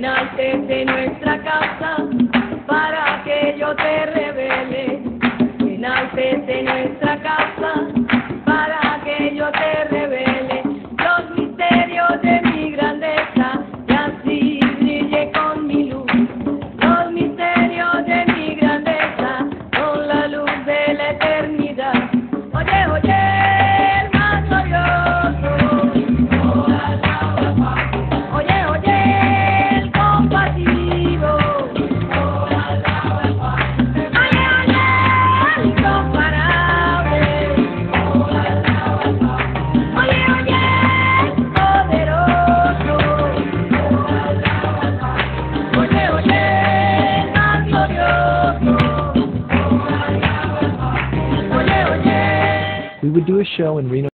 caminarte de nuestra casa para que yo te revele. Caminarte de nuestra casa we would do a show in Reno